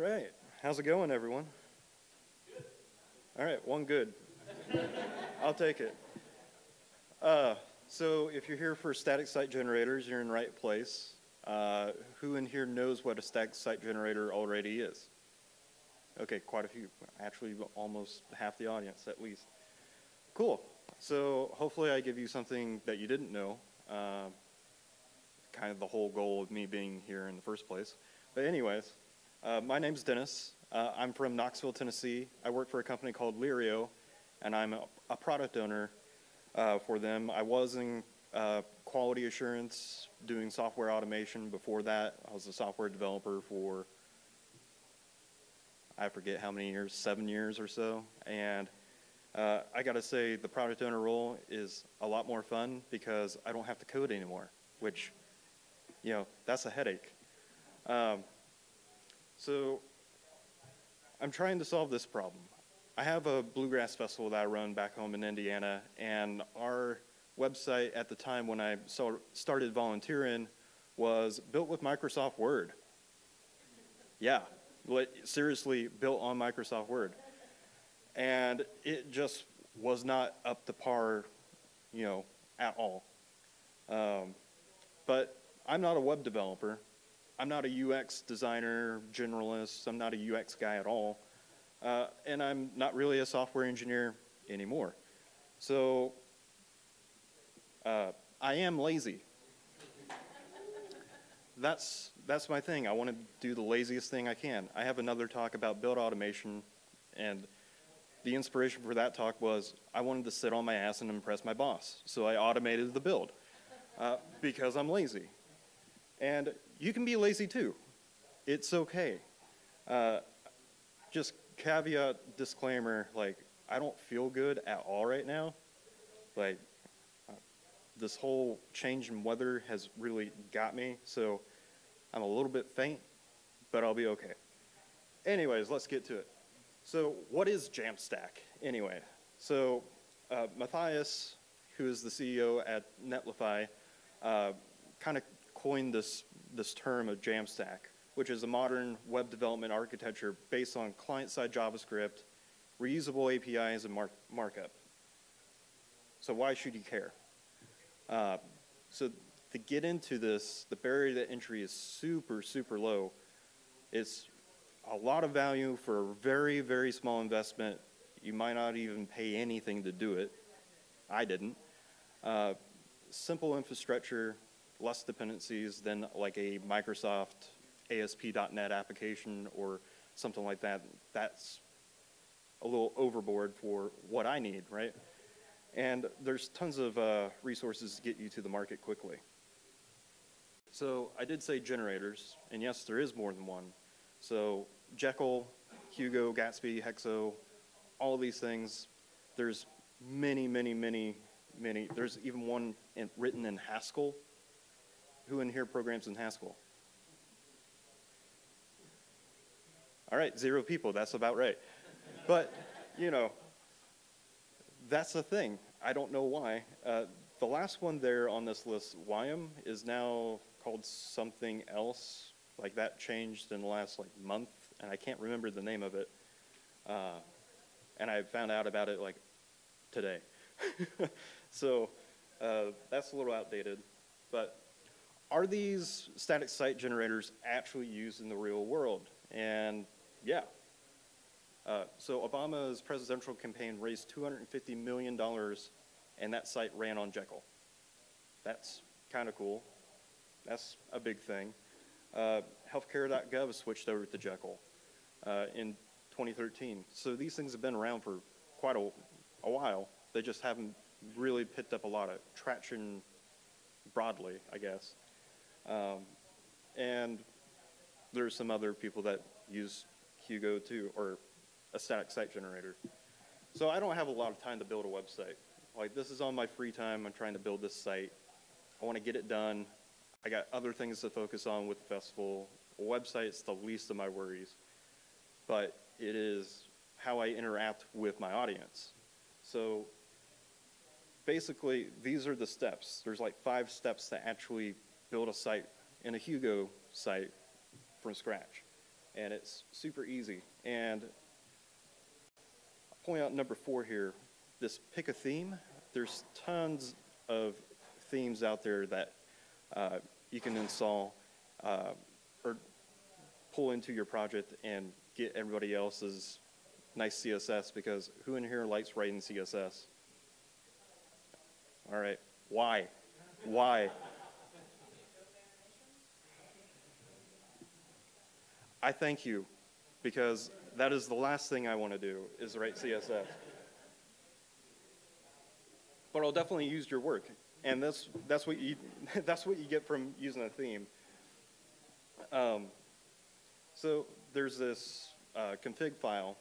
right. How's it going, everyone? All right, one good. I'll take it. Uh, so if you're here for static site generators, you're in the right place. Uh, who in here knows what a static site generator already is? Okay, quite a few. Actually, almost half the audience at least. Cool. So hopefully I give you something that you didn't know. Uh, kind of the whole goal of me being here in the first place. But anyways, uh, my name's Dennis. Uh, I'm from Knoxville, Tennessee. I work for a company called Lirio, and I'm a, a product owner uh, for them. I was in uh, quality assurance, doing software automation. Before that, I was a software developer for, I forget how many years, seven years or so. And uh, I got to say, the product owner role is a lot more fun because I don't have to code anymore, which, you know, that's a headache. Um, so I'm trying to solve this problem. I have a bluegrass festival that I run back home in Indiana, and our website at the time when I started volunteering was built with Microsoft Word. Yeah, seriously, built on Microsoft Word. And it just was not up to par, you know, at all. Um, but I'm not a web developer. I'm not a UX designer, generalist. I'm not a UX guy at all. Uh, and I'm not really a software engineer anymore. So uh, I am lazy. that's, that's my thing. I want to do the laziest thing I can. I have another talk about build automation, and the inspiration for that talk was I wanted to sit on my ass and impress my boss. So I automated the build uh, because I'm lazy. And you can be lazy too. It's okay. Uh, just caveat disclaimer like, I don't feel good at all right now. Like, uh, this whole change in weather has really got me, so I'm a little bit faint, but I'll be okay. Anyways, let's get to it. So, what is Jamstack anyway? So, uh, Mathias, who is the CEO at Netlify, uh, kind of coined this, this term of Jamstack, which is a modern web development architecture based on client-side JavaScript, reusable APIs, and mark, markup. So why should you care? Uh, so to get into this, the barrier to entry is super, super low. It's a lot of value for a very, very small investment. You might not even pay anything to do it. I didn't. Uh, simple infrastructure, less dependencies than like a Microsoft ASP.NET application or something like that. That's a little overboard for what I need, right? And there's tons of uh, resources to get you to the market quickly. So I did say generators, and yes, there is more than one. So Jekyll, Hugo, Gatsby, Hexo, all these things, there's many, many, many, many. There's even one in, written in Haskell who in here programs in Haskell? All right, zero people. That's about right. But, you know, that's the thing. I don't know why. Uh, the last one there on this list, Wyam, is now called something else. Like that changed in the last like month, and I can't remember the name of it. Uh, and I found out about it like today. so uh, that's a little outdated. But are these static site generators actually used in the real world? And yeah. Uh, so Obama's presidential campaign raised $250 million and that site ran on Jekyll. That's kind of cool. That's a big thing. Uh, healthcare.gov switched over to Jekyll uh, in 2013. So these things have been around for quite a, a while. They just haven't really picked up a lot of traction broadly, I guess. Um, and there's some other people that use Hugo too, or a static site generator. So I don't have a lot of time to build a website. Like this is on my free time. I'm trying to build this site. I want to get it done. I got other things to focus on with the festival. A website's the least of my worries, but it is how I interact with my audience. So basically, these are the steps. There's like five steps to actually build a site in a Hugo site from scratch. and it's super easy. And I'll point out number four here, this pick a theme. There's tons of themes out there that uh, you can install uh, or pull into your project and get everybody else's nice CSS because who in here likes writing CSS? All right, why? Why? I thank you because that is the last thing I want to do is write CSS. But I'll definitely use your work, and that's that's what you that's what you get from using a theme. Um, so there's this uh, config file,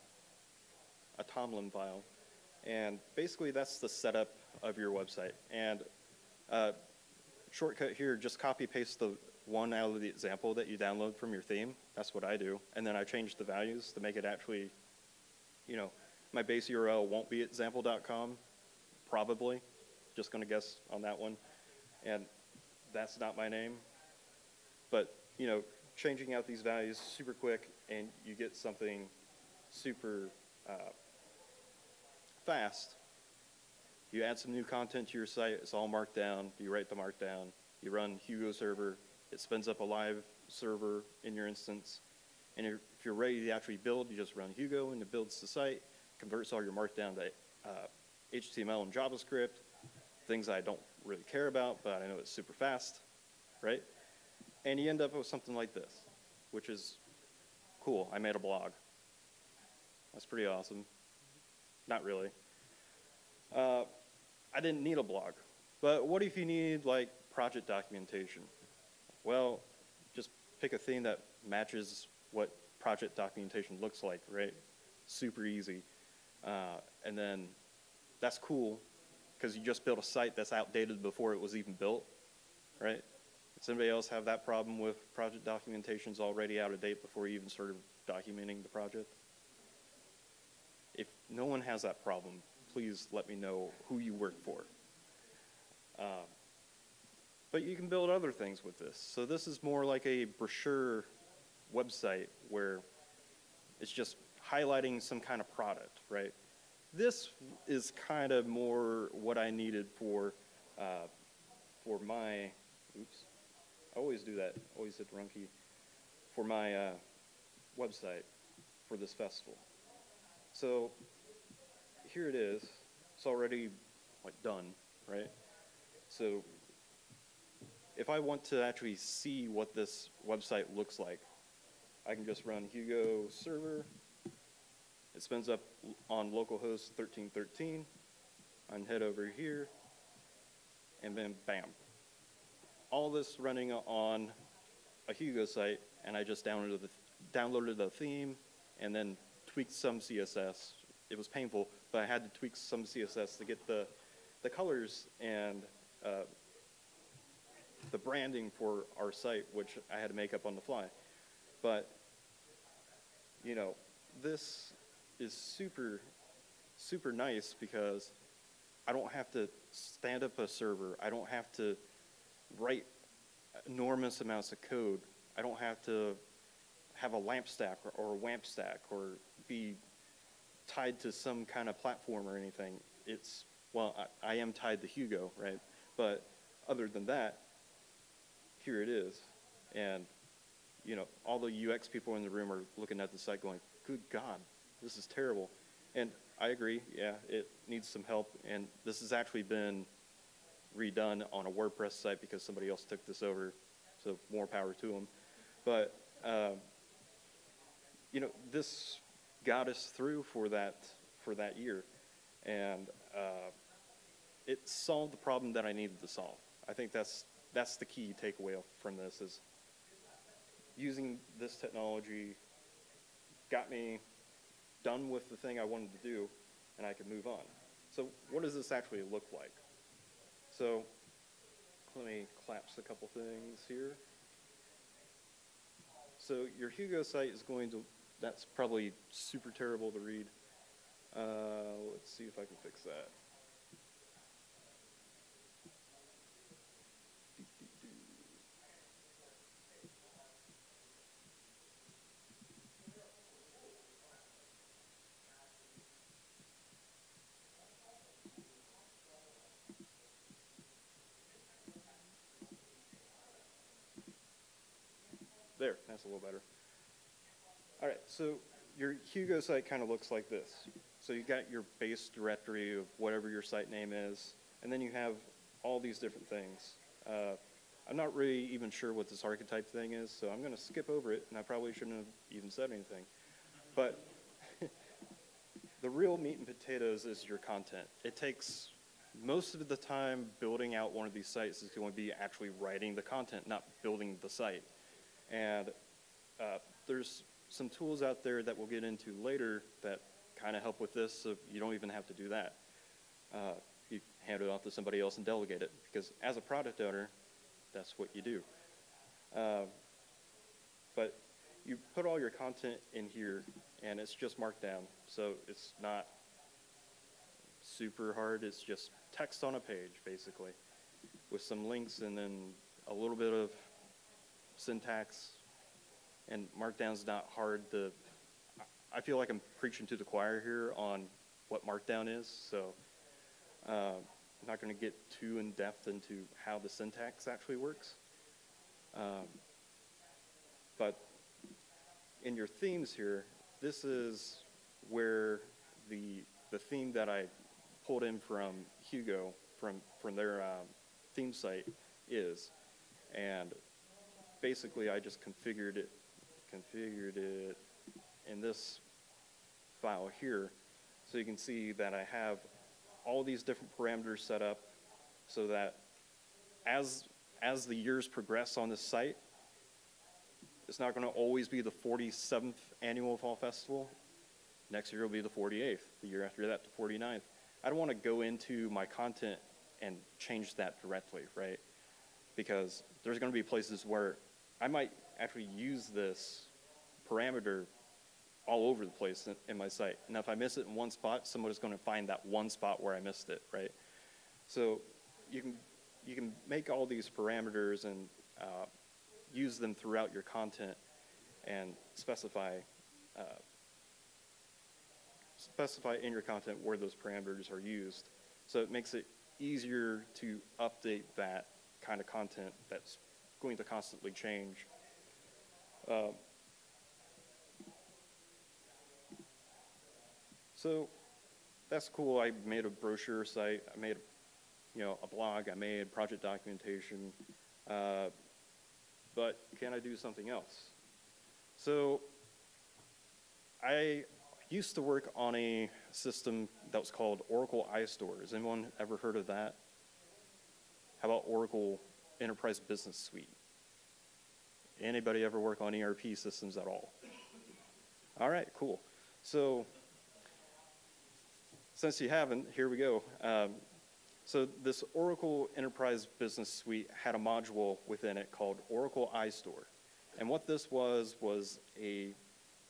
a Tomlin file, and basically that's the setup of your website. And uh, shortcut here, just copy paste the one out of the example that you download from your theme. That's what I do. And then I change the values to make it actually, you know, my base URL won't be example.com, probably. Just going to guess on that one. And that's not my name. But, you know, changing out these values super quick and you get something super uh, fast. You add some new content to your site, it's all markdown, you write the markdown, you run Hugo server, it spins up a live server in your instance. And if you're ready to actually build, you just run Hugo and it builds the site, converts all your markdown to uh, HTML and JavaScript, things I don't really care about, but I know it's super fast, right? And you end up with something like this, which is cool. I made a blog. That's pretty awesome. Not really. Uh, I didn't need a blog. But what if you need like project documentation? Well, just pick a theme that matches what project documentation looks like, right? Super easy. Uh, and then that's cool because you just built a site that's outdated before it was even built, right? Does anybody else have that problem with project documentations already out of date before you even started documenting the project? If no one has that problem, please let me know who you work for. Uh, but you can build other things with this. So this is more like a brochure website where it's just highlighting some kind of product, right? This is kind of more what I needed for uh, for my, oops, I always do that, always hit the wrong key, for my uh, website for this festival. So here it is. It's already like done, right? So if I want to actually see what this website looks like, I can just run Hugo server. It spins up on localhost 1313. And head over here, and then bam. All this running on a Hugo site, and I just downloaded the, downloaded the theme and then tweaked some CSS. It was painful, but I had to tweak some CSS to get the, the colors and uh, the branding for our site, which I had to make up on the fly. But, you know, this is super, super nice because I don't have to stand up a server. I don't have to write enormous amounts of code. I don't have to have a lamp stack or, or a WAMP stack or be tied to some kind of platform or anything. It's, well, I, I am tied to Hugo, right? But other than that, here it is. And, you know, all the UX people in the room are looking at the site going, good God, this is terrible. And I agree, yeah, it needs some help. And this has actually been redone on a WordPress site because somebody else took this over. So more power to them. But, uh, you know, this got us through for that, for that year. And uh, it solved the problem that I needed to solve. I think that's that's the key takeaway from this is using this technology got me done with the thing I wanted to do and I could move on. So what does this actually look like? So let me collapse a couple things here. So your Hugo site is going to, that's probably super terrible to read. Uh, let's see if I can fix that. There, that's a little better. All right, so your Hugo site kind of looks like this. So you got your base directory of whatever your site name is, and then you have all these different things. Uh, I'm not really even sure what this archetype thing is, so I'm going to skip over it, and I probably shouldn't have even said anything. But the real meat and potatoes is your content. It takes most of the time building out one of these sites is going to be actually writing the content, not building the site. And uh, there's some tools out there that we'll get into later that kind of help with this, so you don't even have to do that. Uh, you hand it off to somebody else and delegate it, because as a product owner, that's what you do. Uh, but you put all your content in here, and it's just markdown, so it's not super hard. It's just text on a page, basically, with some links and then a little bit of syntax. And Markdown's not hard. to. I feel like I'm preaching to the choir here on what Markdown is, so uh, I'm not going to get too in depth into how the syntax actually works. Um, but in your themes here, this is where the the theme that I pulled in from Hugo from from their um, theme site is, and basically I just configured it configured it in this file here, so you can see that I have all these different parameters set up so that as as the years progress on this site, it's not going to always be the 47th annual fall festival. Next year will be the 48th. The year after that, the 49th. I don't want to go into my content and change that directly, right? Because there's going to be places where I might actually use this parameter all over the place in, in my site. Now, if I miss it in one spot, somebody's going to find that one spot where I missed it, right? So you can you can make all these parameters and uh, use them throughout your content and specify uh, specify in your content where those parameters are used. So it makes it easier to update that kind of content that's going to constantly change. Uh, so that's cool. I made a brochure site. I made, you know, a blog. I made project documentation. Uh, but can I do something else? So I used to work on a system that was called Oracle iStore. Has anyone ever heard of that? How about Oracle Enterprise Business Suite? Anybody ever work on ERP systems at all? All right, cool. So since you haven't, here we go. Um, so this Oracle Enterprise Business Suite had a module within it called Oracle iStore. And what this was, was a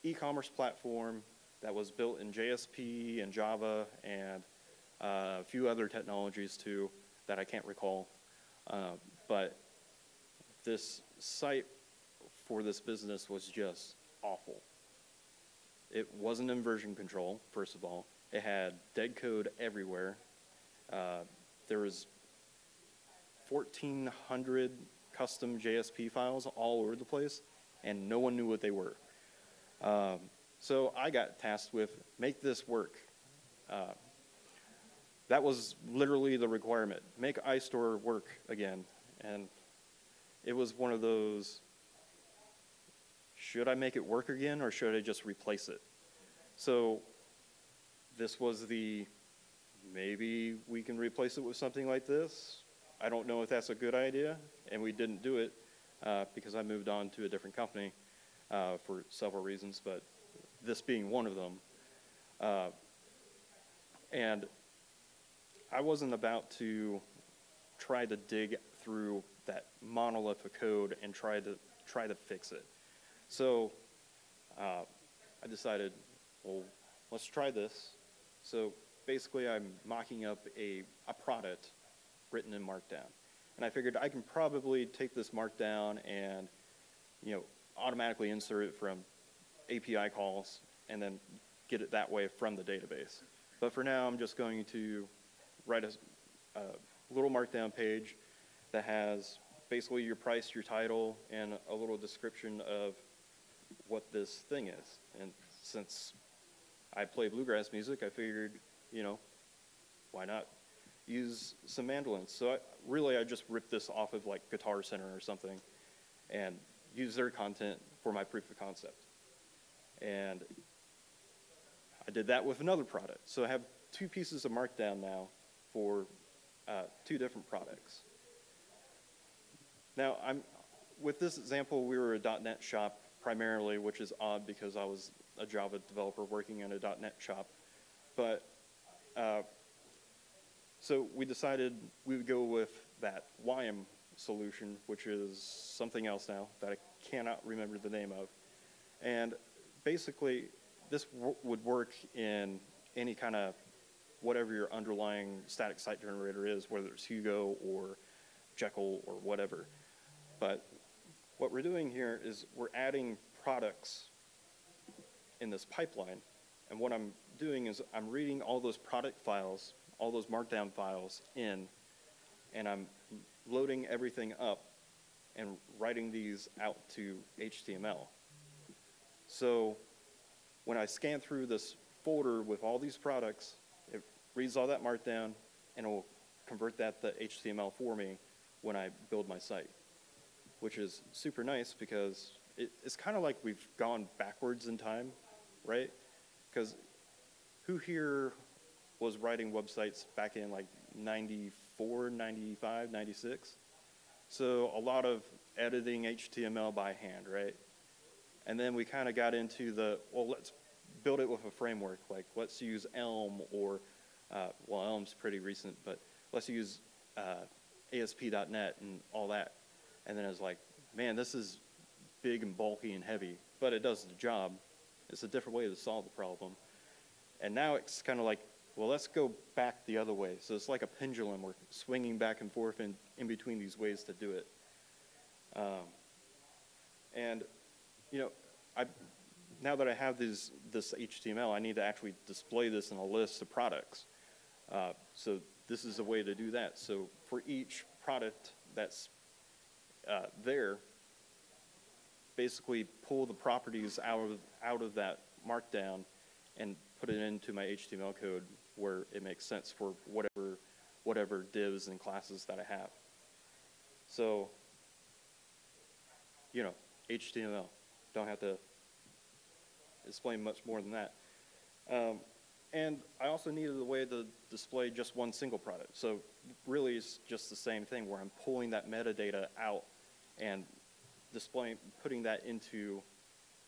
e-commerce platform that was built in JSP and Java and uh, a few other technologies too that I can't recall. Uh, but this site for this business was just awful. It wasn't in version control, first of all. It had dead code everywhere. Uh, there was 1,400 custom JSP files all over the place, and no one knew what they were. Um, so I got tasked with make this work. Uh, that was literally the requirement. Make iStore work again. And it was one of those, should I make it work again or should I just replace it? So this was the, maybe we can replace it with something like this. I don't know if that's a good idea, and we didn't do it uh, because I moved on to a different company uh, for several reasons, but this being one of them. Uh, and I wasn't about to try to dig through that monolith of code and try to try to fix it. So uh, I decided, well, let's try this. So basically, I'm mocking up a, a product written in Markdown. And I figured I can probably take this Markdown and, you know, automatically insert it from API calls and then get it that way from the database. But for now, I'm just going to write a, a little markdown page that has basically your price, your title, and a little description of what this thing is. And since I play bluegrass music, I figured, you know, why not use some mandolins? So I, really, I just ripped this off of like Guitar Center or something and use their content for my proof of concept. And I did that with another product. So I have two pieces of markdown now for uh, two different products. Now, I'm, with this example, we were a .NET shop primarily, which is odd because I was a Java developer working in a .NET shop. But uh, so we decided we would go with that Wyam solution, which is something else now that I cannot remember the name of. And basically, this would work in any kind of whatever your underlying static site generator is, whether it's Hugo or Jekyll or whatever. But what we're doing here is we're adding products in this pipeline. And what I'm doing is I'm reading all those product files, all those markdown files in, and I'm loading everything up and writing these out to HTML. So when I scan through this folder with all these products, it reads all that markdown and it will convert that to HTML for me when I build my site, which is super nice because it, it's kind of like we've gone backwards in time, right? Because who here was writing websites back in like 94, 95, 96? So a lot of editing HTML by hand, right? And then we kind of got into the, well, let's build it with a framework. Like, let's use Elm or, uh, well, Elm's pretty recent, but let's use uh, ASP.NET and all that. And then I was like, man, this is big and bulky and heavy, but it does the job. It's a different way to solve the problem. And now it's kind of like, well, let's go back the other way. So it's like a pendulum. We're swinging back and forth in, in between these ways to do it. Um, and, you know, I, now that I have this, this HTML, I need to actually display this in a list of products. Uh, so this is a way to do that. So for each product that's uh, there, basically pull the properties out of, out of that markdown and put it into my HTML code where it makes sense for whatever, whatever divs and classes that I have. So, you know, HTML. Don't have to explain much more than that. Um, and I also needed a way to display just one single product. So really it's just the same thing where I'm pulling that metadata out and displaying, putting that into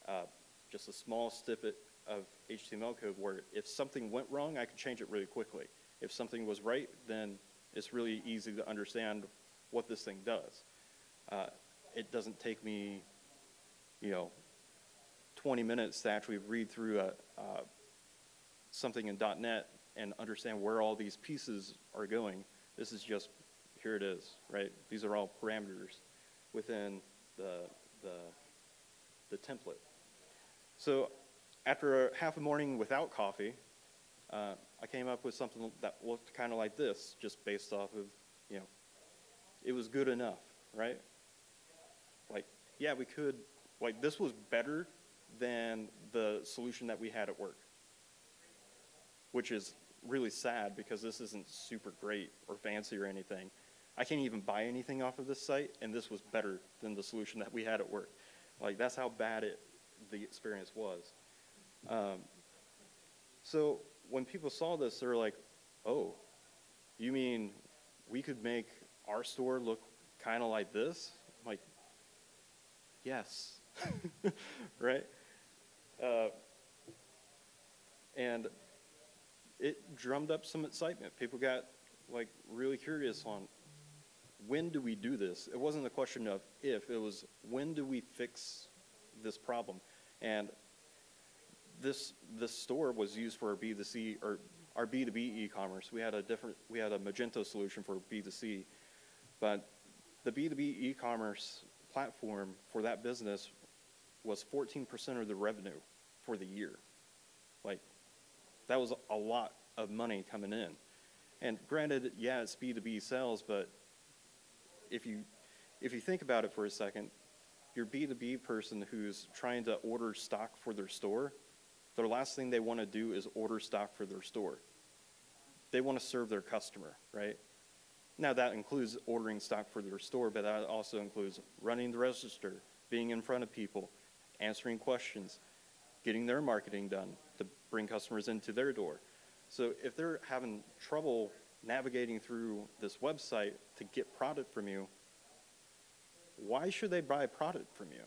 uh, just a small snippet of HTML code where if something went wrong, I could change it really quickly. If something was right, then it's really easy to understand what this thing does. Uh, it doesn't take me, you know, 20 minutes to actually read through a, uh, something in .NET and understand where all these pieces are going. This is just, here it is, right? These are all parameters within the, the, the template. So after a half a morning without coffee, uh, I came up with something that looked kind of like this, just based off of, you know, it was good enough, right? Like, yeah, we could, like, this was better than the solution that we had at work, which is really sad because this isn't super great or fancy or anything. I can't even buy anything off of this site, and this was better than the solution that we had at work. Like, that's how bad it, the experience was. Um, so when people saw this, they're like, oh, you mean we could make our store look kind of like this? I'm like, yes, right? Uh, and it drummed up some excitement. People got like really curious on when do we do this? It wasn't a question of if, it was when do we fix this problem? And this, this store was used for our B2C, or our B2B e-commerce. We had a different, we had a Magento solution for B2C, but the B2B e-commerce platform for that business was 14% of the revenue for the year. That was a lot of money coming in. And granted, yeah, it's B2B sales, but if you if you think about it for a second, your B2B person who's trying to order stock for their store, their last thing they want to do is order stock for their store. They want to serve their customer, right? Now, that includes ordering stock for their store, but that also includes running the register, being in front of people, answering questions, getting their marketing done to bring customers into their door. So if they're having trouble navigating through this website to get product from you, why should they buy product from you?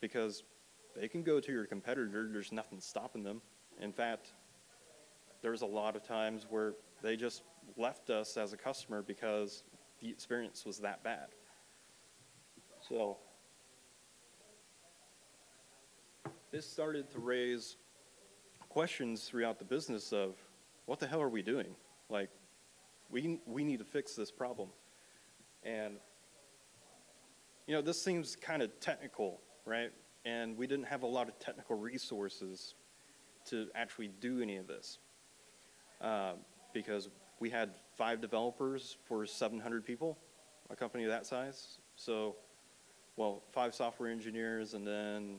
Because they can go to your competitor, there's nothing stopping them. In fact, there's a lot of times where they just left us as a customer because the experience was that bad. So this started to raise questions throughout the business of what the hell are we doing? Like, we, we need to fix this problem. And, you know, this seems kind of technical, right? And we didn't have a lot of technical resources to actually do any of this. Uh, because we had five developers for 700 people, a company that size. So, well, five software engineers and then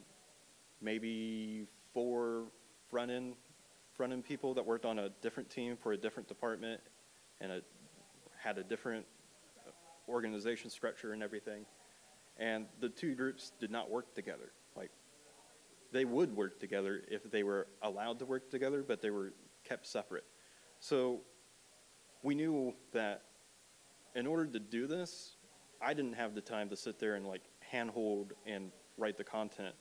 maybe four front end front end people that worked on a different team for a different department and a, had a different organization structure and everything. And the two groups did not work together. Like they would work together if they were allowed to work together, but they were kept separate. So we knew that in order to do this, I didn't have the time to sit there and like handhold and write the content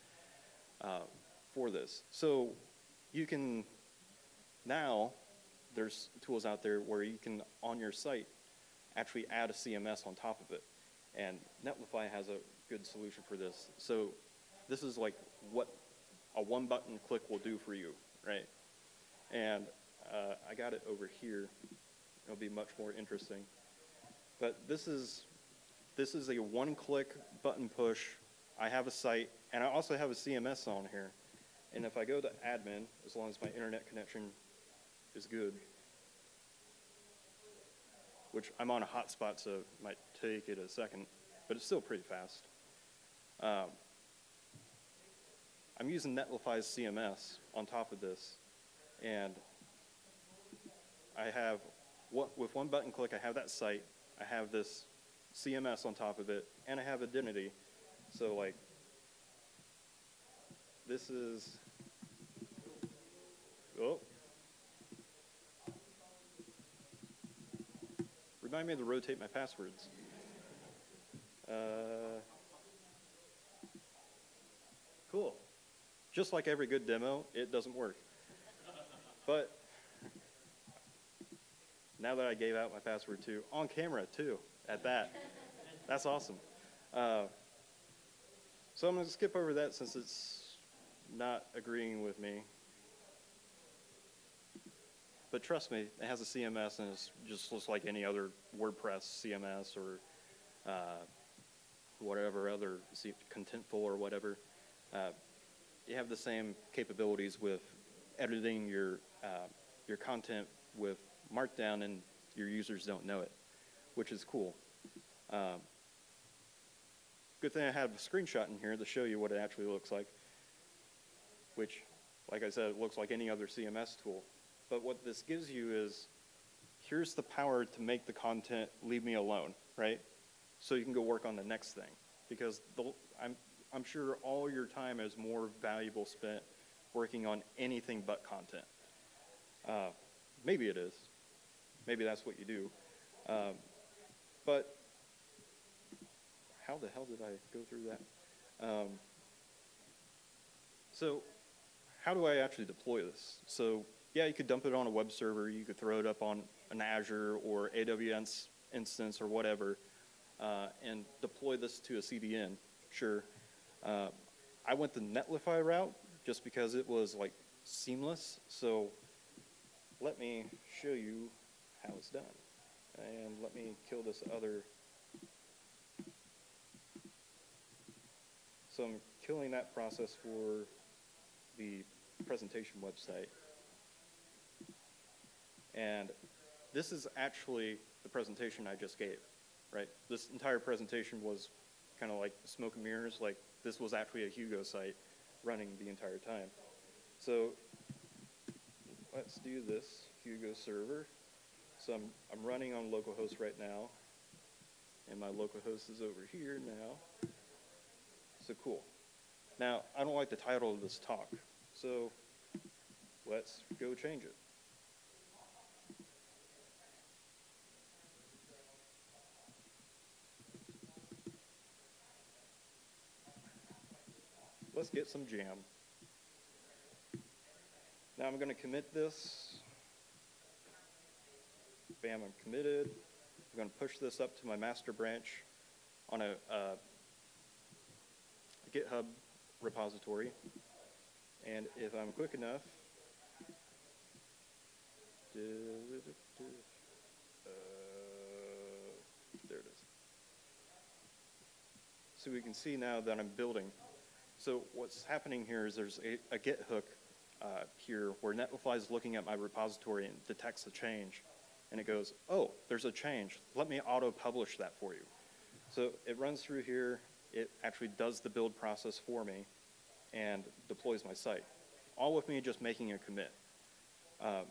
uh, for this. So you can now there's tools out there where you can on your site actually add a CMS on top of it, and Netlify has a good solution for this. So this is like what a one button click will do for you, right? And uh, I got it over here. It'll be much more interesting. But this is this is a one-click button push. I have a site, and I also have a CMS on here. And if I go to admin, as long as my internet connection is good, which I'm on a hotspot, so it might take it a second, but it's still pretty fast. Um, I'm using Netlify's CMS on top of this, and I have, what, with one button click, I have that site, I have this CMS on top of it, and I have identity. So like, this is, oh. Remind me to rotate my passwords. Uh, cool. Just like every good demo, it doesn't work. But now that I gave out my password too, on camera too, at that. That's awesome. Uh, so I'm going to skip over that since it's not agreeing with me. But trust me, it has a CMS and it just looks like any other WordPress CMS or uh, whatever other Contentful or whatever. Uh, you have the same capabilities with editing your uh, your content with Markdown and your users don't know it, which is cool. Um, good thing I have a screenshot in here to show you what it actually looks like, which, like I said, looks like any other CMS tool. But what this gives you is, here's the power to make the content leave me alone, right? So you can go work on the next thing. Because the, I'm, I'm sure all your time is more valuable spent working on anything but content. Uh, maybe it is maybe that's what you do. Um, but how the hell did I go through that? Um, so how do I actually deploy this? So yeah, you could dump it on a web server. You could throw it up on an Azure or AWS instance or whatever uh, and deploy this to a CDN, sure. Uh, I went the Netlify route just because it was like seamless. So let me show you how it's done. And let me kill this other. So I'm killing that process for the presentation website. And this is actually the presentation I just gave, right? This entire presentation was kind of like smoke and mirrors, like this was actually a Hugo site running the entire time. So let's do this Hugo server. So I'm, I'm running on localhost right now, and my localhost is over here now. So cool. Now, I don't like the title of this talk, so let's go change it. Let's get some jam. Now I'm going to commit this. Bam, I'm committed. I'm going to push this up to my master branch on a, uh, GitHub repository. And if I'm quick enough, uh, there it is. So we can see now that I'm building. So what's happening here is there's a, a Git hook uh, here where Netlify is looking at my repository and detects a change. And it goes, oh, there's a change. Let me auto-publish that for you. So it runs through here. It actually does the build process for me and deploys my site. All with me just making a commit. Um,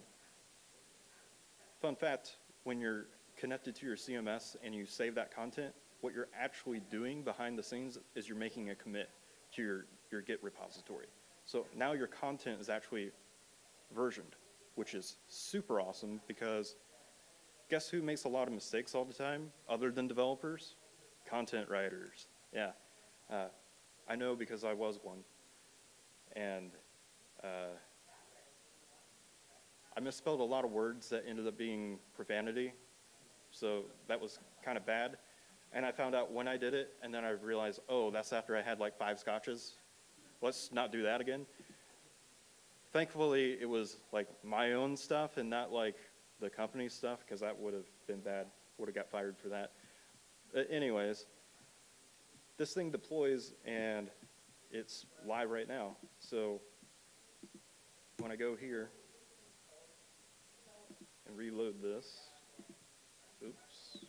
fun fact, when you're connected to your CMS and you save that content, what you're actually doing behind the scenes is you're making a commit to your, your Git repository. So now your content is actually versioned, which is super awesome because guess who makes a lot of mistakes all the time other than developers? Content writers. Yeah. Uh, I know because I was one. And uh, I misspelled a lot of words that ended up being profanity. So that was kind of bad. And I found out when I did it, and then I realized, oh, that's after I had like five scotches. Let's not do that again. Thankfully, it was like my own stuff and not like the company stuff, because that would have been bad. Would have got fired for that. But anyways, this thing deploys and it's live right now. So when I go here and reload this, oops.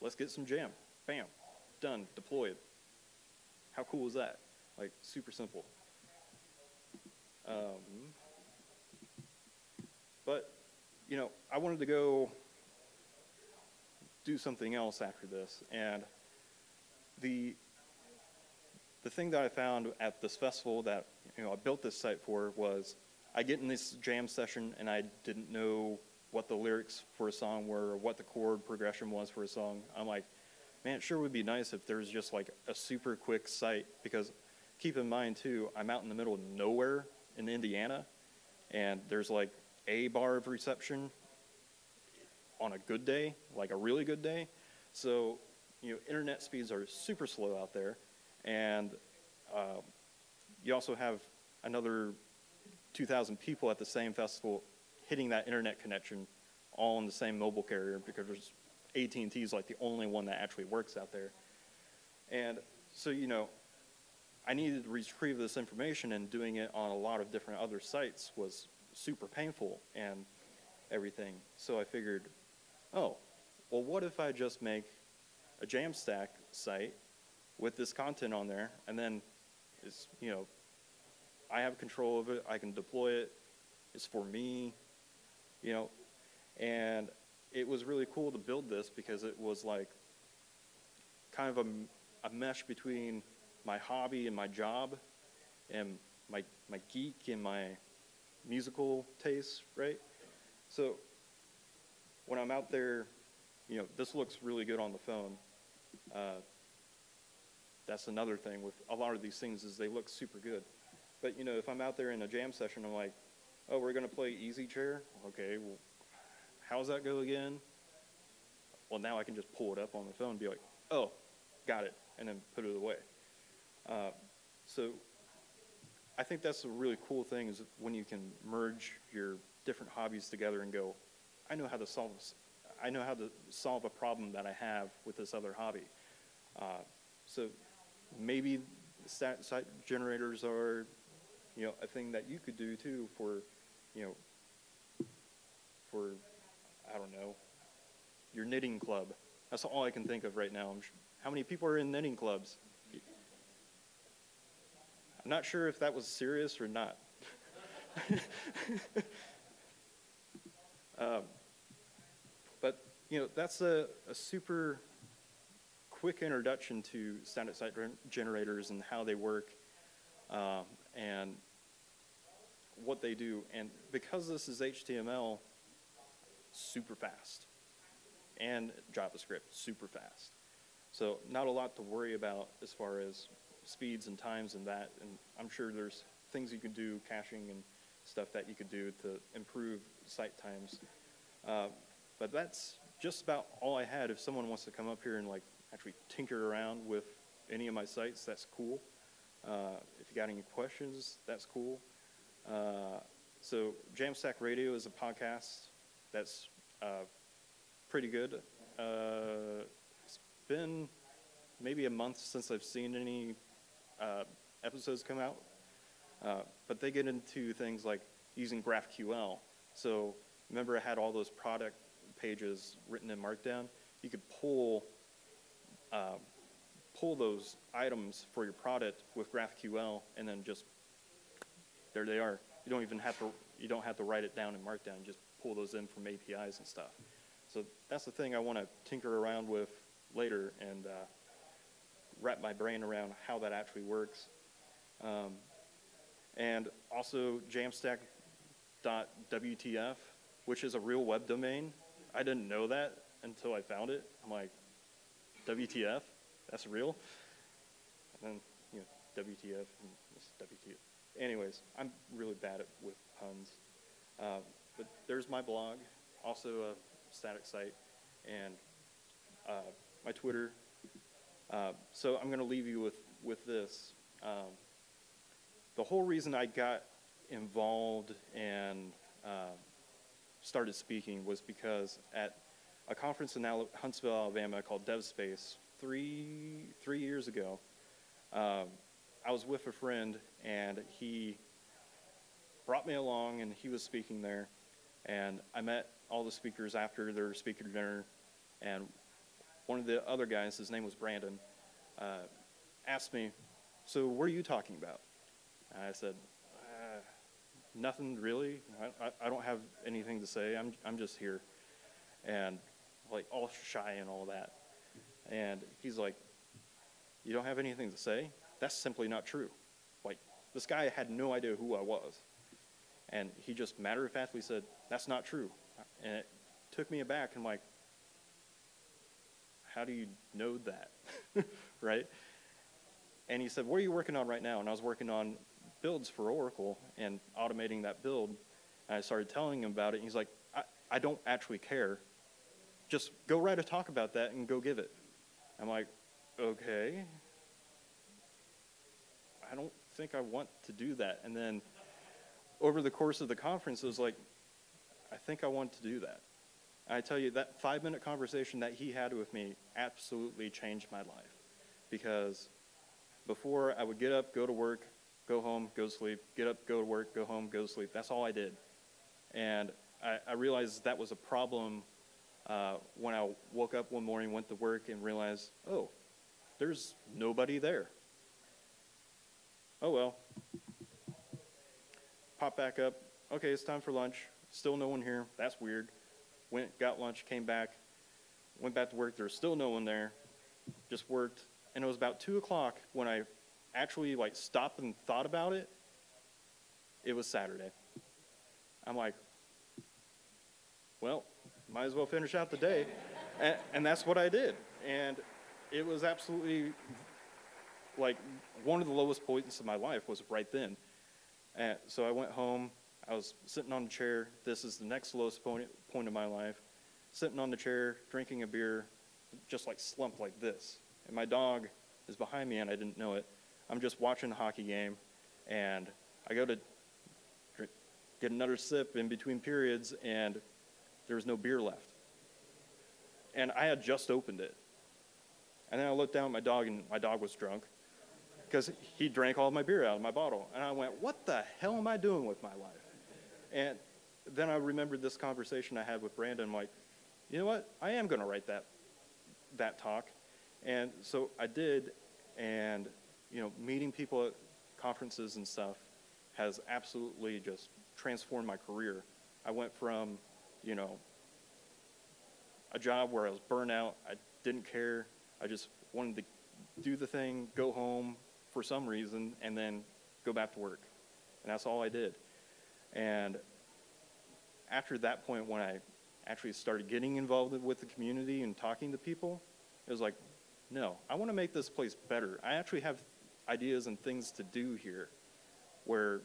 Let's get some jam. Bam, done, deployed. How cool is that? Like super simple. Um, but, you know, I wanted to go do something else after this. And the, the thing that I found at this festival that, you know, I built this site for was I get in this jam session and I didn't know what the lyrics for a song were or what the chord progression was for a song. I'm like, man, it sure would be nice if there was just like a super quick site because keep in mind too, I'm out in the middle of nowhere in Indiana, and there's like a bar of reception on a good day, like a really good day. So, you know, internet speeds are super slow out there, and uh, you also have another 2,000 people at the same festival hitting that internet connection all on the same mobile carrier because AT&T is like the only one that actually works out there. And so, you know, I needed to retrieve this information and doing it on a lot of different other sites was super painful and everything. So I figured, oh, well, what if I just make a Jamstack site with this content on there and then it's, you know, I have control of it, I can deploy it, it's for me, you know, and it was really cool to build this because it was like kind of a, a mesh between my hobby and my job and my, my geek and my musical tastes, right? So when I'm out there, you know, this looks really good on the phone. Uh, that's another thing with a lot of these things is they look super good. But, you know, if I'm out there in a jam session, I'm like, oh, we're going to play Easy Chair? Okay, well, how's that go again? Well, now I can just pull it up on the phone and be like, oh, got it, and then put it away. Uh, so I think that's a really cool thing is when you can merge your different hobbies together and go, I know how to solve. I know how to solve a problem that I have with this other hobby. Uh, so maybe stat site generators are, you know, a thing that you could do too for, you know, for, I don't know, your knitting club. That's all I can think of right now. How many people are in knitting clubs? I'm not sure if that was serious or not. Um, you know, that's a, a super quick introduction to static site generators and how they work um, and what they do. And because this is HTML, super fast. And JavaScript, super fast. So not a lot to worry about as far as speeds and times and that. And I'm sure there's things you can do, caching and stuff that you could do to improve site times. Uh, but that's just about all I had. If someone wants to come up here and like actually tinker around with any of my sites, that's cool. Uh, if you got any questions, that's cool. Uh, so Jamstack Radio is a podcast that's uh, pretty good. Uh, it's been maybe a month since I've seen any uh, episodes come out, uh, but they get into things like using GraphQL. So remember, I had all those product pages written in Markdown. You could pull uh, pull those items for your product with GraphQL, and then just there they are. You don't even have to you don't have to write it down in Markdown. Just pull those in from APIs and stuff. So that's the thing I want to tinker around with later and uh, wrap my brain around how that actually works. Um, and also jamstack.wtf, which is a real web domain. I didn't know that until I found it. I'm like, WTF? That's real? And then, you know, WTF and WTF. Anyways, I'm really bad at with puns. Uh, but there's my blog, also a static site, and uh, my Twitter. Uh, so I'm going to leave you with, with this. Um, the whole reason I got involved and uh, started speaking was because at a conference in Huntsville, Alabama called DevSpace three, three years ago, um, I was with a friend and he brought me along and he was speaking there. And I met all the speakers after their speaker dinner. And one of the other guys, his name was Brandon, uh, asked me, So, what are you talking about? And I said, Nothing really. I, I, I don't have anything to say. I'm, I'm just here. And like all shy and all that. And he's like, You don't have anything to say? That's simply not true. Like, this guy had no idea who I was. And he just matter of factly said, That's not true. And it took me aback. I'm like, How do you know that? right? And he said, What are you working on right now? And I was working on builds for Oracle and automating that build. And I started telling him about it. And he's like, I, I don't actually care. Just go write a talk about that and go give it. I'm like, okay. I don't think I want to do that. And then over the course of the conference, it was like, I think I want to do that. And I tell you, that five minute conversation that he had with me absolutely changed my life. Because before I would get up, go to work, go home, go to sleep, get up, go to work, go home, go to sleep. That's all I did. And I, I realized that was a problem uh, when I woke up one morning, went to work, and realized, oh, there's nobody there. Oh well. Pop back up. Okay, it's time for lunch. Still no one here. That's weird. Went, got lunch, came back, went back to work. There's still no one there. Just worked, and it was about two o'clock when I actually like stopped and thought about it. It was Saturday. I'm like, well, might as well finish out the day, and, and that's what I did. And it was absolutely like one of the lowest points of my life was right then. And so I went home. I was sitting on the chair. This is the next lowest point, point of my life. Sitting on the chair, drinking a beer, just like slumped like this. And my dog is behind me, and I didn't know it. I'm just watching a hockey game, and I go to get another sip in between periods, and there was no beer left. And I had just opened it. And then I looked down at my dog, and my dog was drunk because he drank all my beer out of my bottle. And I went, What the hell am I doing with my life? And then I remembered this conversation I had with Brandon. I'm like, you know what? I am going to write that that talk. And so I did, and you know, meeting people at conferences and stuff has absolutely just transformed my career. I went from, you know, a job where I was burnt out, I didn't care, I just wanted to do the thing, go home for some reason, and then go back to work. And that's all I did. And after that point, when I actually started getting involved with the community and talking to people, it was like, no, I want to make this place better. I actually have ideas and things to do here where,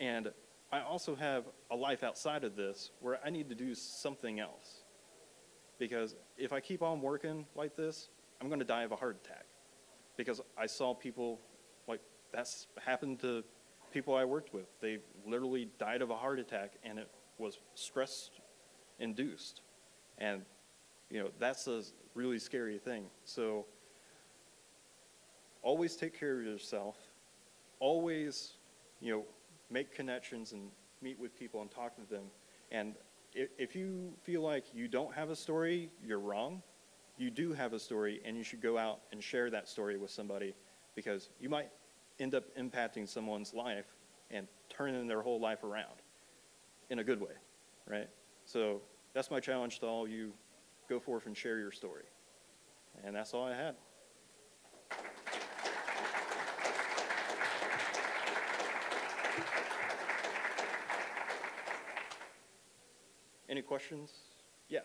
and I also have a life outside of this where I need to do something else. Because if I keep on working like this, I'm going to die of a heart attack. Because I saw people, like, that's happened to people I worked with. They literally died of a heart attack and it was stress induced. And, you know, that's a really scary thing. So always take care of yourself. Always, you know, make connections and meet with people and talk to them. And if, you feel like you don't have a story, you're wrong. You do have a story, and you should go out and share that story with somebody because you might end up impacting someone's life and turning their whole life around in a good way, right? So that's my challenge to all you. Go forth and share your story. And that's all I had. Any questions? Yeah.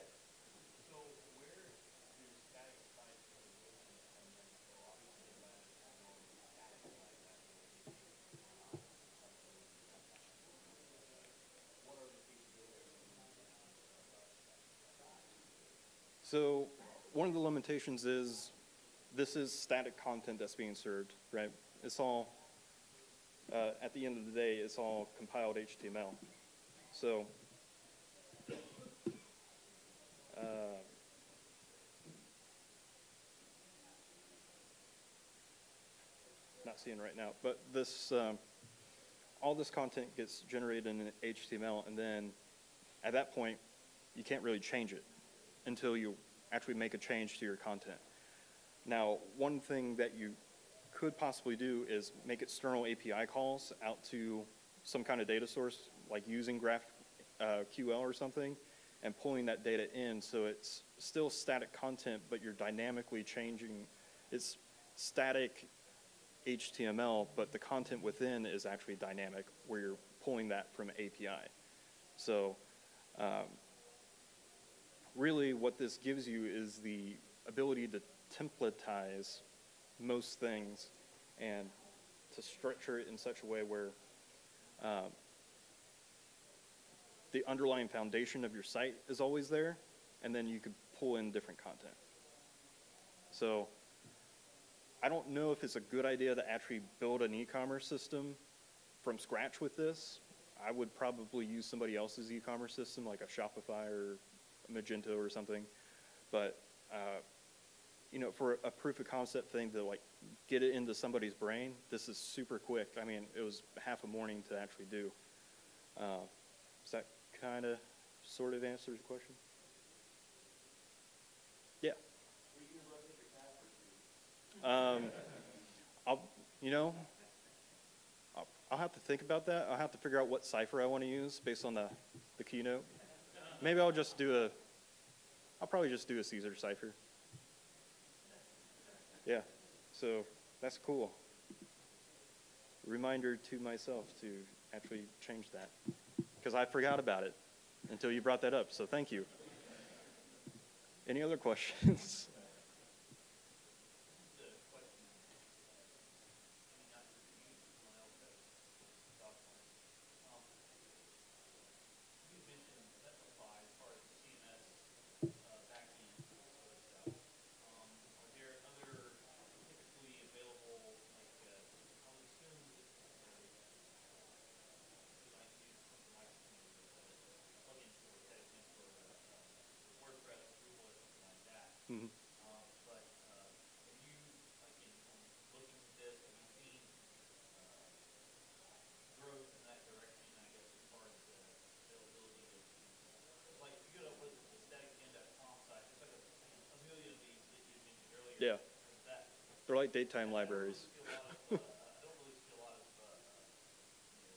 So one of the limitations is this is static content that's being served, right? It's all, uh, at the end of the day, it's all compiled HTML. So, seeing right now, but this, um, all this content gets generated in HTML, and then at that point, you can't really change it until you actually make a change to your content. Now, one thing that you could possibly do is make external API calls out to some kind of data source, like using GraphQL uh, or something, and pulling that data in so it's still static content, but you're dynamically changing. It's static HTML, but the content within is actually dynamic, where you're pulling that from API. So um, really what this gives you is the ability to templatize most things and to structure it in such a way where uh, the underlying foundation of your site is always there, and then you could pull in different content. So I don't know if it's a good idea to actually build an e-commerce system from scratch with this. I would probably use somebody else's e-commerce system like a Shopify or Magento or something. But uh, you know, for a proof of concept thing to like get it into somebody's brain, this is super quick. I mean, it was half a morning to actually do. Uh, that kind of sort of answer the question? Yeah. Um, I'll, you know, I'll, I'll have to think about that. I'll have to figure out what cipher I want to use based on the, the keynote. Maybe I'll just do a, I'll probably just do a Caesar cipher. Yeah, so that's cool. Reminder to myself to actually change that because I forgot about it until you brought that up. So thank you. Any other questions? Like daytime libraries. I don't really see a lot of, uh, you know,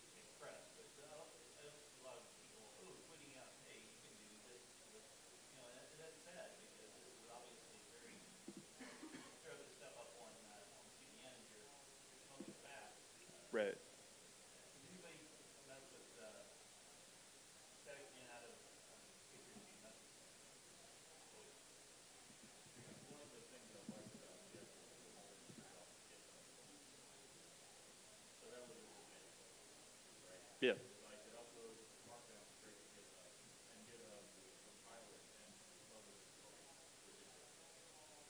you say press, but I don't, I don't see a lot of people, oh, tweeting out, hey, you can do this, this. You know, and that- that's sad, because this is obviously very, throw this stuff up on, uh, on CDN, and you're smoking fast. Right. Does anybody mess with, uh, static in out of, um, picture sheet messages? One of the things I like about Git is the more you can help get them. So that was a advantage, right? Yeah. I could upload markdown straight to GitHub, and GitHub would compile it and upload it to ridiculous.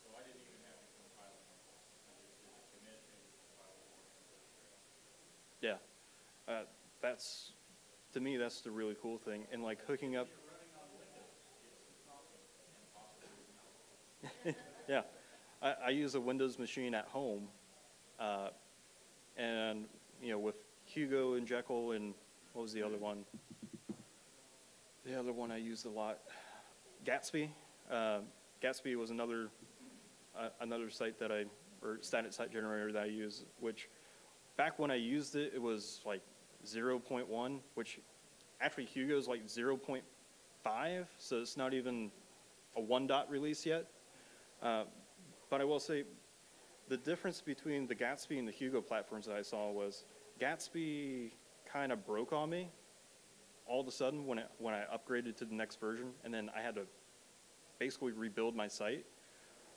So I didn't even have to compile it myself. I just did a commit and compile it and put it straight out. Yeah. Uh, that's, to me, that's the really cool thing. And like hooking up. yeah. I, I use a Windows machine at home. Uh, and, you know, with Hugo and Jekyll and what was the other one? The other one I used a lot. Gatsby. Uh, Gatsby was another uh, another site that I, or static site generator that I use, which back when I used it, it was like 0.1, which actually Hugo is like 0.5, so it's not even a one dot release yet. Uh, but I will say, the difference between the Gatsby and the Hugo platforms that I saw was Gatsby kind of broke on me all of a sudden when, it, when I upgraded to the next version, and then I had to basically rebuild my site.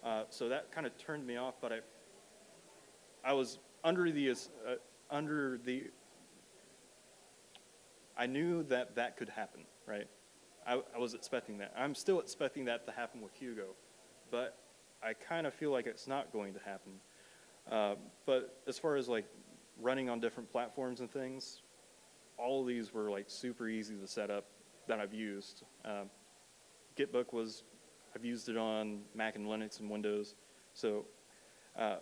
Uh, so that kind of turned me off, but I, I was under the, uh, under the, I knew that that could happen, right? I, I was expecting that. I'm still expecting that to happen with Hugo, but I kind of feel like it's not going to happen. Uh, but as far as like running on different platforms and things, all of these were like super easy to set up that I've used. Um, Gitbook was, I've used it on Mac and Linux and Windows, so uh,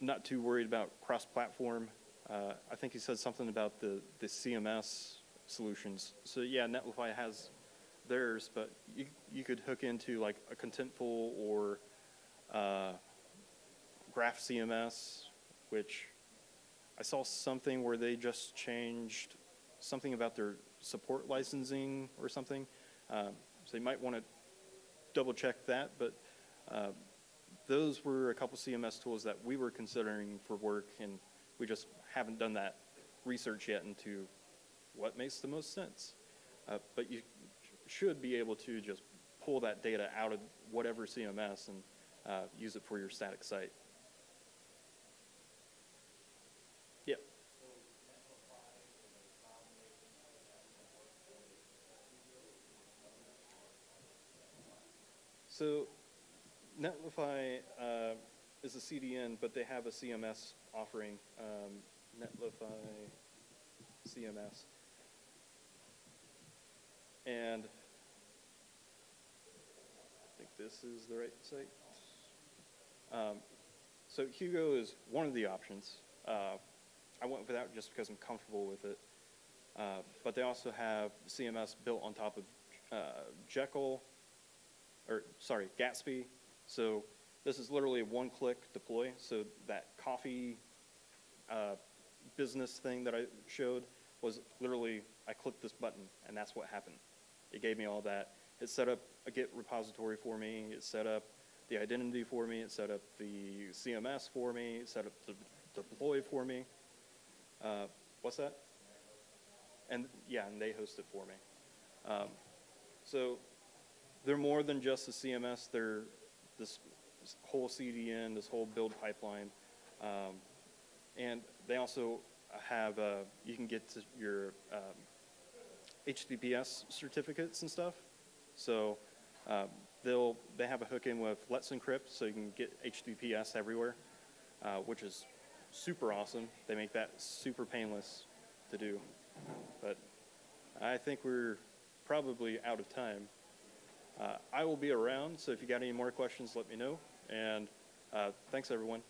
not too worried about cross-platform. Uh, I think he said something about the, the CMS solutions. So yeah, Netlify has theirs, but you, you could hook into like a Contentful or uh, Graph CMS, which I saw something where they just changed something about their support licensing or something. Um, so you might want to double check that, but uh, those were a couple CMS tools that we were considering for work, and we just haven't done that research yet into what makes the most sense. Uh, but you should be able to just pull that data out of whatever CMS and uh, use it for your static site. So Netlify uh, is a CDN, but they have a CMS offering, um, Netlify CMS. And I think this is the right site. Um, so Hugo is one of the options. Uh, I went with that just because I'm comfortable with it. Uh, but they also have CMS built on top of uh, Jekyll, or sorry, Gatsby. So this is literally a one-click deploy. So that coffee uh, business thing that I showed was literally, I clicked this button and that's what happened. It gave me all that. It set up a Git repository for me. It set up the identity for me. It set up the CMS for me. It set up the deploy for me. Uh, what's that? And yeah, and they host it for me. Um, so they're more than just the CMS. They're this, this whole CDN, this whole build pipeline. Um, and they also have, uh, you can get to your um, HTTPS certificates and stuff. So um, they'll, they have a hook in with Let's Encrypt, so you can get HTTPS everywhere, uh, which is super awesome. They make that super painless to do. But I think we're probably out of time. Uh, I will be around, so if you got any more questions, let me know. And uh, thanks, everyone.